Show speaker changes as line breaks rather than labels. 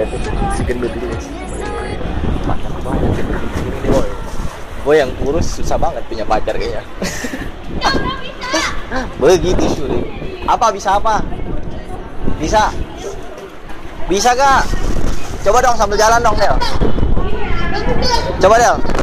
lihat si gendut ini. Guys pacar si gendut boy. Boy yang kurus susah banget punya pacar kayaknya. Begitu sulit apa bisa apa? Bisa. Bisa gak coba dong sambil jalan dong Del. Coba Del.